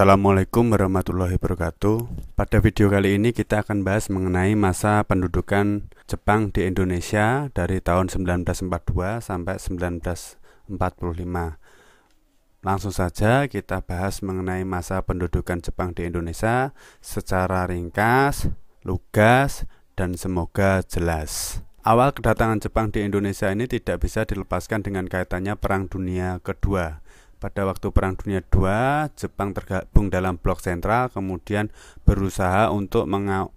Assalamualaikum warahmatullahi wabarakatuh. Pada video kali ini kita akan bahas mengenai masa pendudukan Jepang di Indonesia dari tahun 1942 sampai 1945. Langsung saja kita bahas mengenai masa pendudukan Jepang di Indonesia secara ringkas, lugas, dan semoga jelas. Awal kedatangan Jepang di Indonesia ini tidak bisa dilepaskan dengan kaitannya Perang Dunia Kedua pada waktu Perang Dunia II, Jepang tergabung dalam blok sentral, kemudian berusaha untuk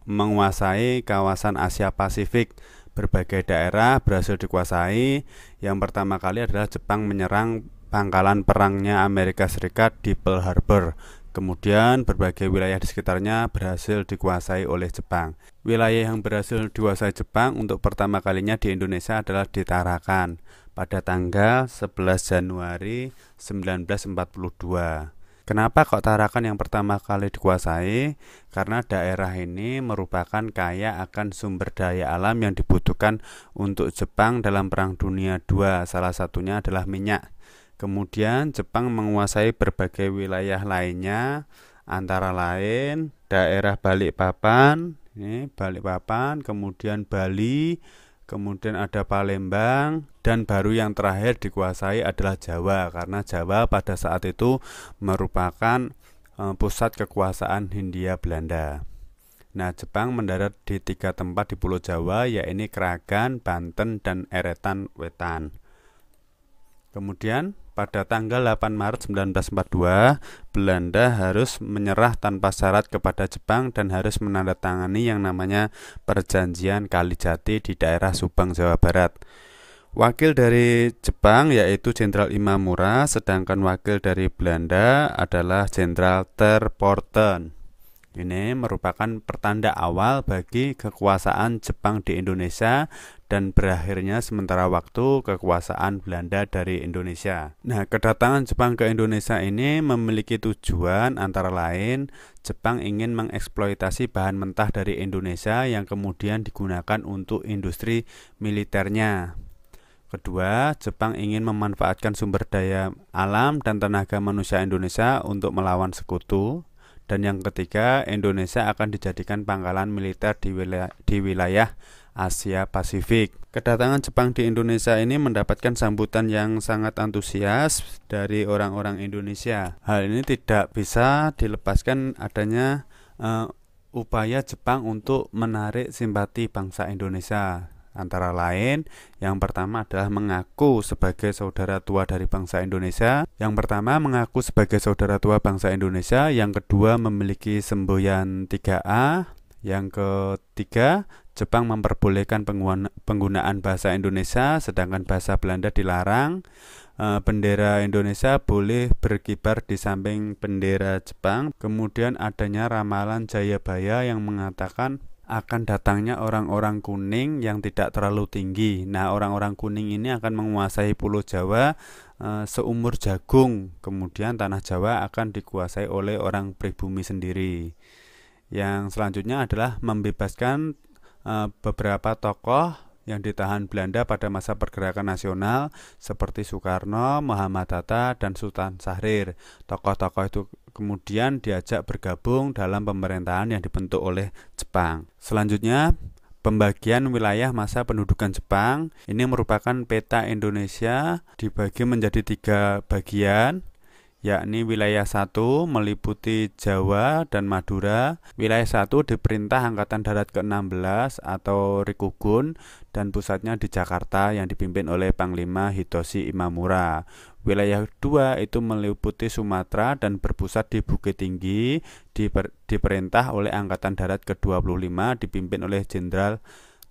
menguasai kawasan Asia Pasifik. Berbagai daerah berhasil dikuasai. Yang pertama kali adalah Jepang menyerang pangkalan perangnya Amerika Serikat di Pearl Harbor. Kemudian berbagai wilayah di sekitarnya berhasil dikuasai oleh Jepang. Wilayah yang berhasil dikuasai Jepang untuk pertama kalinya di Indonesia adalah di Tarakan pada tanggal 11 Januari 1942. Kenapa kok Tarakan yang pertama kali dikuasai? Karena daerah ini merupakan kaya akan sumber daya alam yang dibutuhkan untuk Jepang dalam Perang Dunia II. Salah satunya adalah minyak. Kemudian Jepang menguasai berbagai wilayah lainnya, antara lain daerah Balikpapan, ini Balikpapan, kemudian Bali, kemudian ada Palembang, dan baru yang terakhir dikuasai adalah Jawa karena Jawa pada saat itu merupakan e, pusat kekuasaan Hindia Belanda. Nah, Jepang mendarat di tiga tempat di Pulau Jawa, yaitu Kragan, Banten, dan Eretan Wetan. Kemudian pada tanggal 8 Maret 1942, Belanda harus menyerah tanpa syarat kepada Jepang dan harus menandatangani yang namanya Perjanjian Kalijati di daerah Subang, Jawa Barat. Wakil dari Jepang yaitu Jenderal Imamura, sedangkan wakil dari Belanda adalah Jenderal Terporten. Ini merupakan pertanda awal bagi kekuasaan Jepang di Indonesia dan berakhirnya sementara waktu kekuasaan Belanda dari Indonesia. Nah, kedatangan Jepang ke Indonesia ini memiliki tujuan antara lain Jepang ingin mengeksploitasi bahan mentah dari Indonesia yang kemudian digunakan untuk industri militernya. Kedua, Jepang ingin memanfaatkan sumber daya alam dan tenaga manusia Indonesia untuk melawan sekutu. Dan yang ketiga, Indonesia akan dijadikan pangkalan militer di wilayah, di wilayah Asia Pasifik. Kedatangan Jepang di Indonesia ini mendapatkan sambutan yang sangat antusias dari orang-orang Indonesia. Hal ini tidak bisa dilepaskan adanya uh, upaya Jepang untuk menarik simpati bangsa Indonesia Antara lain, yang pertama adalah mengaku sebagai saudara tua dari bangsa Indonesia. Yang pertama mengaku sebagai saudara tua bangsa Indonesia, yang kedua memiliki semboyan 3A, yang ketiga Jepang memperbolehkan penggunaan bahasa Indonesia sedangkan bahasa Belanda dilarang. E, bendera Indonesia boleh berkibar di samping bendera Jepang. Kemudian adanya ramalan Jayabaya yang mengatakan akan datangnya orang-orang kuning yang tidak terlalu tinggi. Nah, orang-orang kuning ini akan menguasai Pulau Jawa e, seumur jagung. Kemudian tanah Jawa akan dikuasai oleh orang pribumi sendiri. Yang selanjutnya adalah membebaskan e, beberapa tokoh yang ditahan Belanda pada masa pergerakan nasional seperti Soekarno, Muhammad Hatta, dan Sultan Syahrir. Tokoh-tokoh itu kemudian diajak bergabung dalam pemerintahan yang dibentuk oleh Jepang. Selanjutnya, pembagian wilayah masa pendudukan Jepang ini merupakan peta Indonesia dibagi menjadi tiga bagian yakni wilayah 1 meliputi Jawa dan Madura. Wilayah 1 diperintah Angkatan Darat ke-16 atau Rikugun dan pusatnya di Jakarta yang dipimpin oleh Panglima Hitoshi Imamura. Wilayah 2 itu meliputi Sumatera dan berpusat di Bukit Tinggi, diper, diperintah oleh Angkatan Darat ke-25 dipimpin oleh Jenderal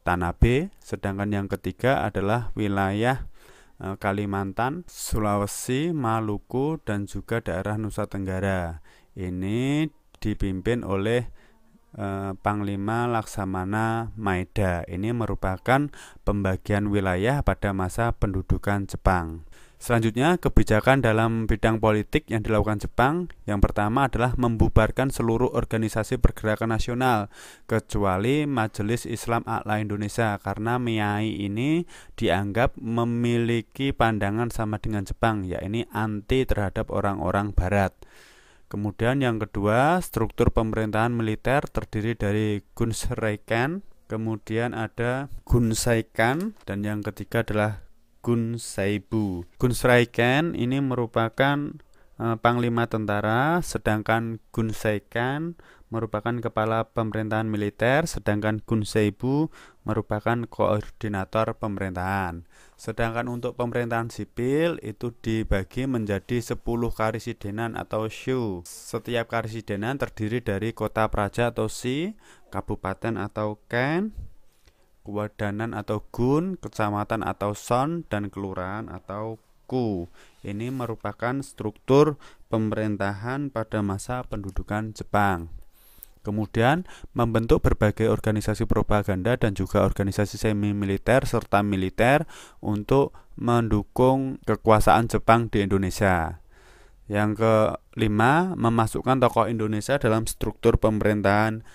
Tanabe, sedangkan yang ketiga adalah wilayah Kalimantan, Sulawesi, Maluku, dan juga daerah Nusa Tenggara. Ini dipimpin oleh e, Panglima Laksamana Maeda. Ini merupakan pembagian wilayah pada masa pendudukan Jepang. Selanjutnya, kebijakan dalam bidang politik yang dilakukan Jepang yang pertama adalah membubarkan seluruh organisasi pergerakan nasional kecuali Majelis Islam A'la Indonesia karena MIAI ini dianggap memiliki pandangan sama dengan Jepang yakni anti terhadap orang-orang barat. Kemudian yang kedua, struktur pemerintahan militer terdiri dari Gunsreiken, kemudian ada Gunsaikan, dan yang ketiga adalah Gunsaibu. Gunsreiken ini merupakan e, panglima tentara, sedangkan Gunsaikan merupakan kepala pemerintahan militer, sedangkan Gunseibu merupakan koordinator pemerintahan. Sedangkan untuk pemerintahan sipil itu dibagi menjadi 10 karisidenan atau shu. Setiap karisidenan terdiri dari kota praja atau si, kabupaten atau ken, kewadanan atau gun, kecamatan atau son, dan kelurahan atau ku. Ini merupakan struktur pemerintahan pada masa pendudukan Jepang. Kemudian membentuk berbagai organisasi propaganda dan juga organisasi semi militer serta militer untuk mendukung kekuasaan Jepang di Indonesia. Yang kelima, memasukkan tokoh Indonesia dalam struktur pemerintahan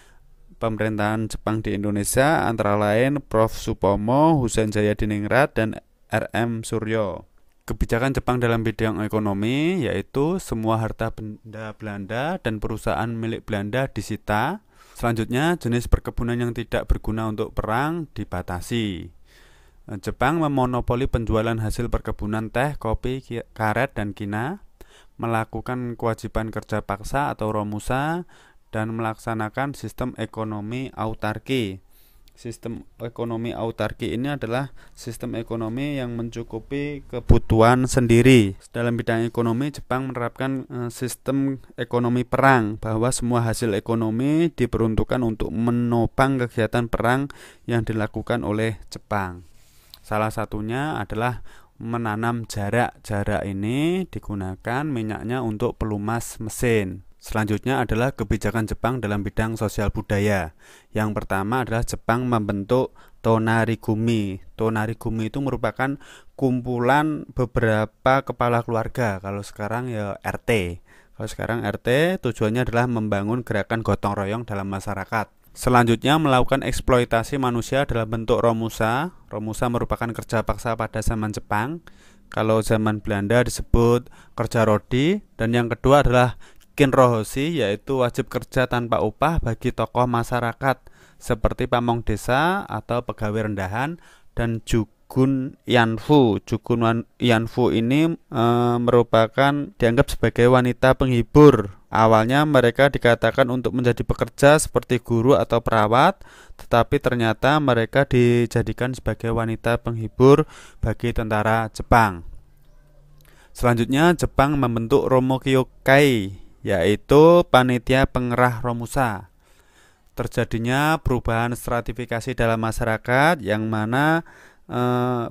pemerintahan Jepang di Indonesia antara lain Prof Supomo, Husain Jaya Diningrat dan RM Suryo kebijakan Jepang dalam bidang ekonomi yaitu semua harta benda Belanda dan perusahaan milik Belanda disita. Selanjutnya, jenis perkebunan yang tidak berguna untuk perang dibatasi. Jepang memonopoli penjualan hasil perkebunan teh, kopi, karet, dan kina, melakukan kewajiban kerja paksa atau romusa, dan melaksanakan sistem ekonomi autarki sistem ekonomi autarki ini adalah sistem ekonomi yang mencukupi kebutuhan sendiri. Dalam bidang ekonomi, Jepang menerapkan eh, sistem ekonomi perang, bahwa semua hasil ekonomi diperuntukkan untuk menopang kegiatan perang yang dilakukan oleh Jepang. Salah satunya adalah menanam jarak. Jarak ini digunakan minyaknya untuk pelumas mesin. Selanjutnya adalah kebijakan Jepang dalam bidang sosial budaya. Yang pertama adalah Jepang membentuk Tonarigumi. Tonarigumi itu merupakan kumpulan beberapa kepala keluarga. Kalau sekarang ya RT. Kalau sekarang RT tujuannya adalah membangun gerakan gotong royong dalam masyarakat. Selanjutnya melakukan eksploitasi manusia dalam bentuk romusa. Romusa merupakan kerja paksa pada zaman Jepang. Kalau zaman Belanda disebut kerja rodi dan yang kedua adalah Kinrohoshi yaitu wajib kerja tanpa upah bagi tokoh masyarakat seperti pamong desa atau pegawai rendahan dan Jugun Yanfu. Jugun Yanfu ini e, merupakan dianggap sebagai wanita penghibur. Awalnya mereka dikatakan untuk menjadi pekerja seperti guru atau perawat, tetapi ternyata mereka dijadikan sebagai wanita penghibur bagi tentara Jepang. Selanjutnya Jepang membentuk Romo Kyokai yaitu panitia pengerah Romusa. Terjadinya perubahan stratifikasi dalam masyarakat yang mana e,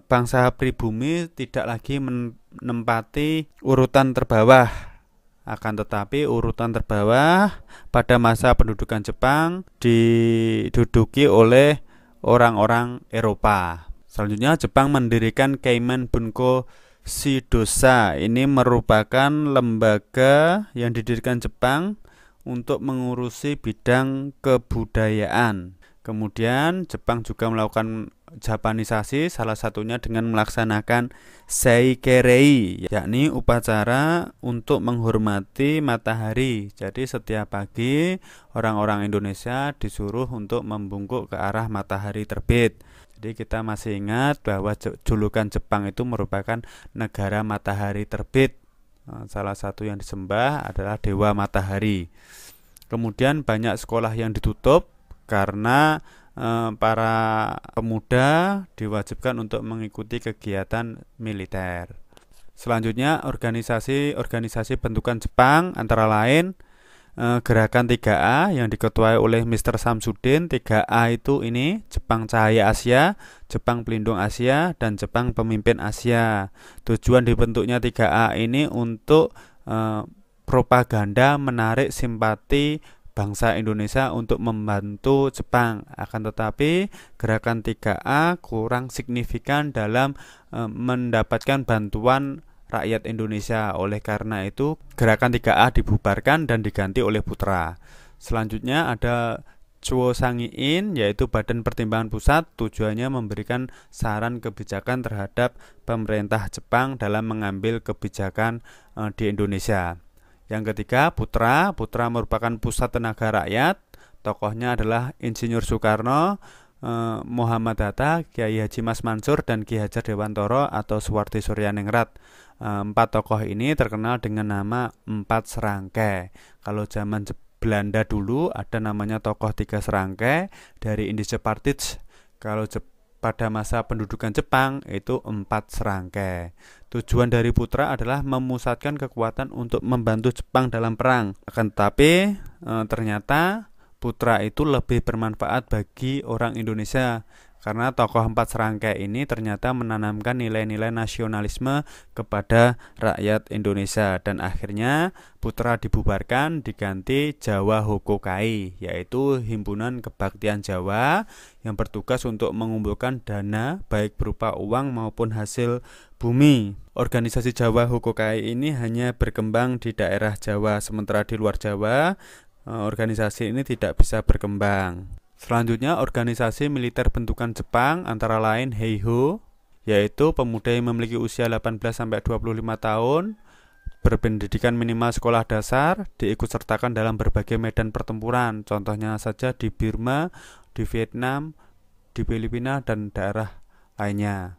bangsa pribumi tidak lagi menempati urutan terbawah. Akan tetapi urutan terbawah pada masa pendudukan Jepang diduduki oleh orang-orang Eropa. Selanjutnya Jepang mendirikan Keimen Bunko Sidosa ini merupakan lembaga yang didirikan Jepang untuk mengurusi bidang kebudayaan. Kemudian Jepang juga melakukan Japanisasi salah satunya dengan melaksanakan Seikerei yakni upacara untuk menghormati matahari. Jadi setiap pagi orang-orang Indonesia disuruh untuk membungkuk ke arah matahari terbit. Jadi kita masih ingat bahwa julukan Jepang itu merupakan negara matahari terbit. Eh, salah satu yang disembah adalah dewa matahari. Kemudian banyak sekolah yang ditutup karena eh, para pemuda diwajibkan untuk mengikuti kegiatan militer. Selanjutnya organisasi-organisasi bentukan Jepang antara lain gerakan 3A yang diketuai oleh Mr. Samsudin 3A itu ini Jepang Cahaya Asia, Jepang Pelindung Asia, dan Jepang Pemimpin Asia. Tujuan dibentuknya 3A ini untuk uh, propaganda menarik simpati bangsa Indonesia untuk membantu Jepang. Akan tetapi gerakan 3A kurang signifikan dalam uh, mendapatkan bantuan rakyat Indonesia. Oleh karena itu, gerakan 3A dibubarkan dan diganti oleh putra. Selanjutnya ada Chuo Sangiin yaitu Badan Pertimbangan Pusat tujuannya memberikan saran kebijakan terhadap pemerintah Jepang dalam mengambil kebijakan e, di Indonesia. Yang ketiga, Putra. Putra merupakan pusat tenaga rakyat. Tokohnya adalah Insinyur Soekarno, eh, Muhammad Hatta, Kiai Haji Mas Mansur, dan Ki Hajar Dewantoro atau Suwardi Suryaningrat. Eh, empat tokoh ini terkenal dengan nama Empat Serangkai. Kalau zaman Belanda dulu ada namanya tokoh tiga serangkai dari Indische Partij. Kalau pada masa pendudukan Jepang itu empat serangkai. Tujuan dari putra adalah memusatkan kekuatan untuk membantu Jepang dalam perang. Akan tetapi e, ternyata putra itu lebih bermanfaat bagi orang Indonesia karena tokoh empat serangkai ini ternyata menanamkan nilai-nilai nasionalisme kepada rakyat Indonesia dan akhirnya Putra dibubarkan diganti Jawa Hokokai yaitu himpunan kebaktian Jawa yang bertugas untuk mengumpulkan dana baik berupa uang maupun hasil bumi. Organisasi Jawa Hokokai ini hanya berkembang di daerah Jawa sementara di luar Jawa eh, organisasi ini tidak bisa berkembang. Selanjutnya, organisasi militer bentukan Jepang antara lain Heiho, yaitu pemuda yang memiliki usia 18 sampai 25 tahun, berpendidikan minimal sekolah dasar, diikut sertakan dalam berbagai medan pertempuran, contohnya saja di Burma, di Vietnam, di Filipina dan daerah lainnya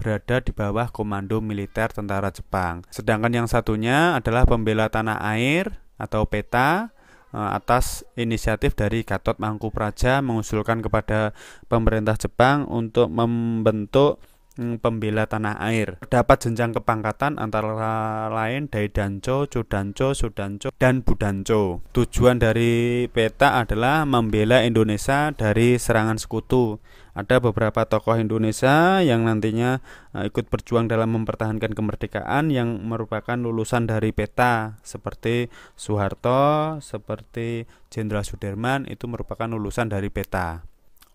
berada di bawah komando militer tentara Jepang. Sedangkan yang satunya adalah pembela tanah air atau PETA atas inisiatif dari Gatot Mangkupraja mengusulkan kepada pemerintah Jepang untuk membentuk mm, pembela tanah air. Dapat jenjang kepangkatan antara lain Daidancho, Chudancho, Sudancho, dan Budancho. Tujuan dari peta adalah membela Indonesia dari serangan sekutu ada beberapa tokoh Indonesia yang nantinya uh, ikut berjuang dalam mempertahankan kemerdekaan yang merupakan lulusan dari peta seperti Soeharto, seperti Jenderal Sudirman itu merupakan lulusan dari peta.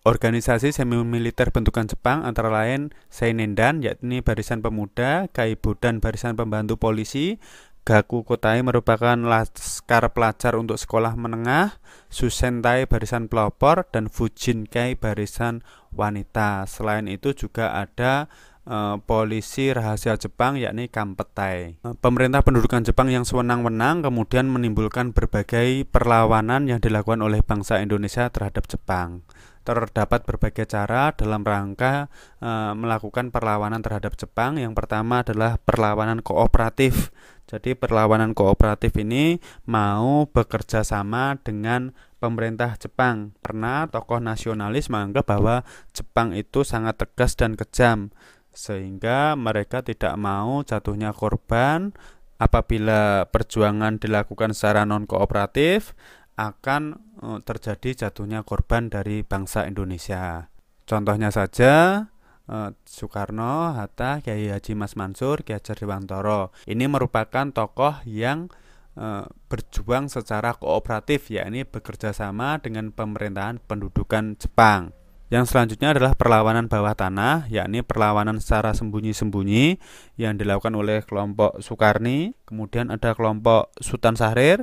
Organisasi semi militer bentukan Jepang antara lain Seinendan yakni Barisan Pemuda, Kaibo dan Barisan Pembantu Polisi, Gaku Kotai merupakan laskar pelajar untuk sekolah menengah, Susentai barisan pelopor, dan Fujinkai barisan wanita. Selain itu juga ada e, polisi rahasia Jepang yakni Kampetai. E, pemerintah pendudukan Jepang yang sewenang-wenang kemudian menimbulkan berbagai perlawanan yang dilakukan oleh bangsa Indonesia terhadap Jepang terdapat berbagai cara dalam rangka e, melakukan perlawanan terhadap Jepang. Yang pertama adalah perlawanan kooperatif. Jadi perlawanan kooperatif ini mau bekerja sama dengan pemerintah Jepang. Karena tokoh nasionalis menganggap bahwa Jepang itu sangat tegas dan kejam sehingga mereka tidak mau jatuhnya korban apabila perjuangan dilakukan secara non kooperatif akan eh, terjadi jatuhnya korban dari bangsa Indonesia. Contohnya saja eh, Soekarno, Hatta, Kiai Haji Mas Mansur, Kiai Hajar Dewantoro. Ini merupakan tokoh yang eh, berjuang secara kooperatif, yakni bekerja sama dengan pemerintahan pendudukan Jepang. Yang selanjutnya adalah perlawanan bawah tanah, yakni perlawanan secara sembunyi-sembunyi yang dilakukan oleh kelompok Soekarni. Kemudian ada kelompok Sultan Sahrir,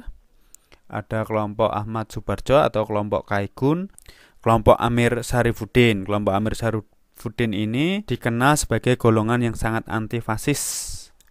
ada kelompok Ahmad Subarjo atau kelompok Kaigun, kelompok Amir Sarifudin. Kelompok Amir Sarifudin ini dikenal sebagai golongan yang sangat antifasis.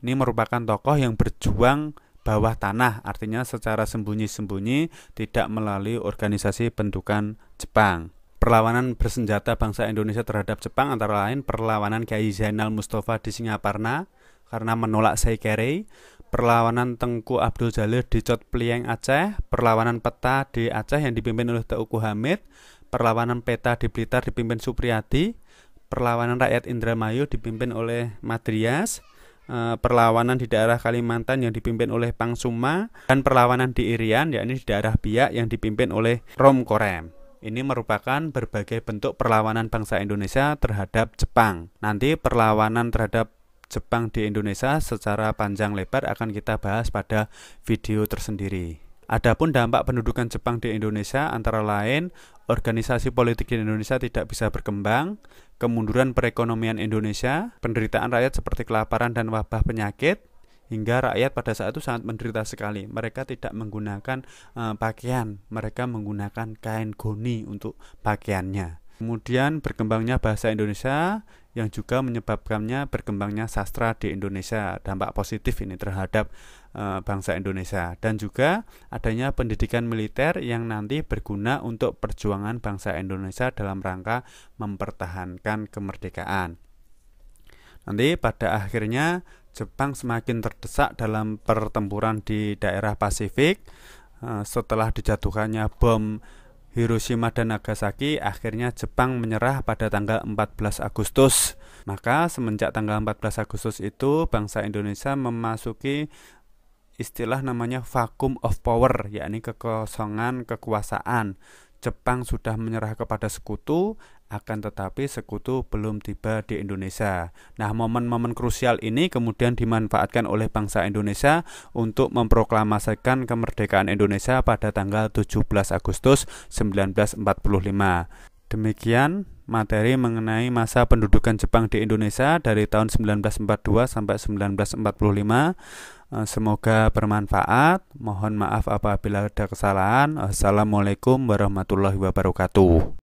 Ini merupakan tokoh yang berjuang bawah tanah, artinya secara sembunyi-sembunyi tidak melalui organisasi bentukan Jepang. Perlawanan bersenjata bangsa Indonesia terhadap Jepang antara lain perlawanan Kiai Zainal Mustafa di Singaparna karena menolak Saikere, perlawanan Tengku Abdul Jalil di Cot Plieng Aceh, perlawanan peta di Aceh yang dipimpin oleh Teuku Hamid, perlawanan peta di Blitar dipimpin Supriyadi, perlawanan rakyat Indramayu dipimpin oleh Madrias, eh, perlawanan di daerah Kalimantan yang dipimpin oleh Pang Suma, dan perlawanan di Irian yakni di daerah Biak yang dipimpin oleh Rom Korem. Ini merupakan berbagai bentuk perlawanan bangsa Indonesia terhadap Jepang. Nanti perlawanan terhadap Jepang di Indonesia secara panjang lebar akan kita bahas pada video tersendiri. Adapun dampak pendudukan Jepang di Indonesia antara lain organisasi politik di Indonesia tidak bisa berkembang, kemunduran perekonomian Indonesia, penderitaan rakyat seperti kelaparan dan wabah penyakit, hingga rakyat pada saat itu sangat menderita sekali. Mereka tidak menggunakan uh, pakaian, mereka menggunakan kain goni untuk pakaiannya. Kemudian berkembangnya bahasa Indonesia yang juga menyebabkannya berkembangnya sastra di Indonesia, dampak positif ini terhadap e, bangsa Indonesia dan juga adanya pendidikan militer yang nanti berguna untuk perjuangan bangsa Indonesia dalam rangka mempertahankan kemerdekaan. Nanti pada akhirnya Jepang semakin terdesak dalam pertempuran di daerah Pasifik e, setelah dijatuhkannya bom Hiroshima dan Nagasaki akhirnya Jepang menyerah pada tanggal 14 Agustus. Maka semenjak tanggal 14 Agustus itu bangsa Indonesia memasuki istilah namanya vacuum of power, yakni kekosongan kekuasaan. Jepang sudah menyerah kepada sekutu, akan tetapi sekutu belum tiba di Indonesia. Nah, momen-momen krusial ini kemudian dimanfaatkan oleh bangsa Indonesia untuk memproklamasikan kemerdekaan Indonesia pada tanggal 17 Agustus 1945. Demikian materi mengenai masa pendudukan Jepang di Indonesia dari tahun 1942 sampai 1945. Eh, semoga bermanfaat. Mohon maaf apabila ada kesalahan. Assalamualaikum warahmatullahi wabarakatuh.